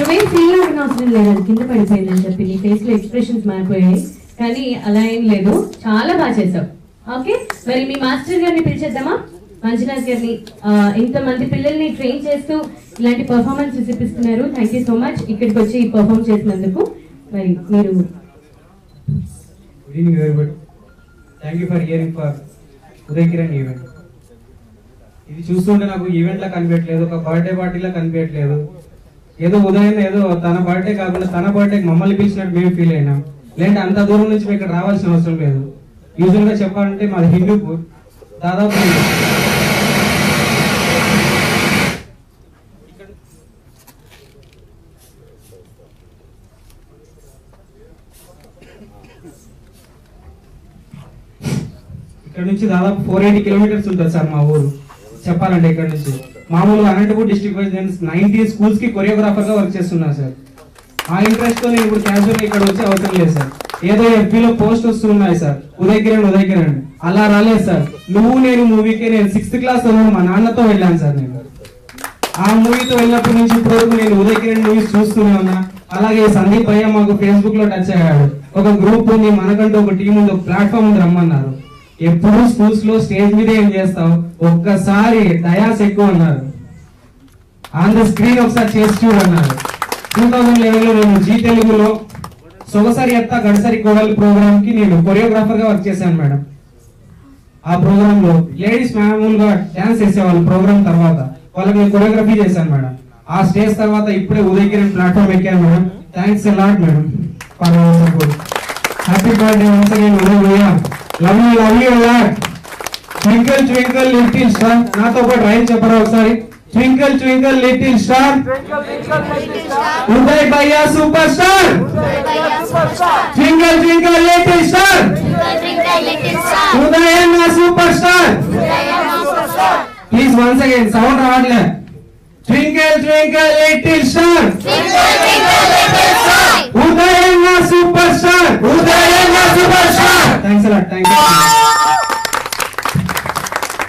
నువ్వేం ఫీల్ అవ్వడం అవసరం లేదు అది కింద పడిపోయిందని చెప్పి నీ ఫేస్లో ఎక్స్ప్రెషన్స్ మారిపోయాయి. కానీ అలా ఏం లేదు. చాలా బాగా చేసావు. ఓకే మరి మీ మాస్టర్ గారిని పిలిచేద్దామా? మంజునాథ్ గారిని. ఇంతమంది పిల్లల్ని ట్రైన్ చేస్తూ ఇలాంటి పర్ఫార్మెన్స్ చూపిస్తున్నారు థ్యాంక్ యూ సో మచ్ ఇక్కడికి వచ్చి పర్ఫార్మ్ చేసినందుకు మరి మీరు good evening everybody thank you for hearing for Uday Kiran event ఇది చూస్తుంటే నాకు ఈవెంట్ లా కనిపించట్లేదు ఒక బర్త్డే పార్టీలా కనిపించట్లేదు. ఏదో ఉదయం ఏదో తన బర్త్డే కాకుండా తన బర్త్డే మమ్మల్ని పిలిచినట్టు మేము ఫీల్ అయినాం. లేదంటే అంత దూరం నుంచి మేము ఇక్కడ రావాల్సిన అవసరం లేదు. యూజువల్గా చెప్పాలంటే మాది హిందూపూర్. దాదాపు ఇక్కడ నుంచి దాదాపు ఫోర్ ఎయిటీ కిలోమీటర్స్ ఉంటుంది సార్ మా ఊరు. చెప్పాలంటే ఇక్కడ నుంచి. మామూలుగా అనంతపూర్ డిస్ట్రిక్ట్ వైజ్ నేను నైన్టీ స్కూల్స్కి కొరియోగ్రాఫర్గా వర్క్ చేస్తున్నా సార్ ఆ ఇంట్రెస్ట్తో నేను ఇప్పుడు క్యాజువల్ ఇక్కడ వచ్చే అవసరం లేదు సార్ ఏదో ఎంపీలో పోస్ట్ వస్తున్నాయి సార్ ఉదయ్ కిరణ్ ఉదయ్ కిరణ్. అలా రాలేదు సార్ నువ్వు నేను మూవీకి నేను సిక్స్త్ క్లాస్ మా నాన్నతో వెళ్ళాను సార్ నేను. ఆ మూవీతో వెళ్ళినప్పటి నుంచి ఇప్పటి వరకు నేను ఉదయ్ కిరణ్ మూవీస్ చూస్తూనే ఉన్నా. అలాగే సందీప్ అయ్య మాకు ఫేస్బుక్లో టచ్ అయ్యాడు. ఒక గ్రూప్ ఉంది మనకంటూ ఒక టీం ఉంది ఒక ప్లాట్ఫామ్ ఉంది రమ్మన్నారు. ఎప్పుడు స్కూల్స్లో స్టేజ్ మీద ఏం చేస్తావు? ఒక్కసారి డయాస్ ఎక్కువ అన్నారు. ఆన్ ద స్క్రీన్ ఒకసారి చేసి చూడన్నారు టూ థౌజండ్ లెవెన్లో నేను జీ తెలుగులో సొగసరి ఎత్త గడిసరి కోడలు ప్రోగ్రామ్కి నేను కొరియోగ్రాఫర్గా వర్క్ చేశాను మేడం ఆ ప్రోగ్రామ్లో లేడీస్ మామూలుగా డాన్స్ చేసేవాళ్ళు ప్రోగ్రామ్ తర్వాత. వాళ్ళకి నేను కొరియోగ్రఫీ చేశాను మేడం ఆ స్టేజ్ తర్వాత ఇప్పుడే ఉదయగిరి ప్లాట్ఫామ్ ఎక్కాను madam thanks lot madam happy birthday once again Udaya love you love you lot twinkle twinkle little star నాతో పాటు రైన్ చెప్పరా ఒకసారి twinkle twinkle little star Uday భయ్యా super star twinkle twinkle little star Uday అన్న super star please once again sound రావట్లే twinkle twinkle little star a lot thank you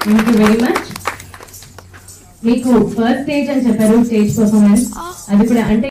thank you very much మీకు first stage అని చెప్పారు stage performance అది కూడా అంటే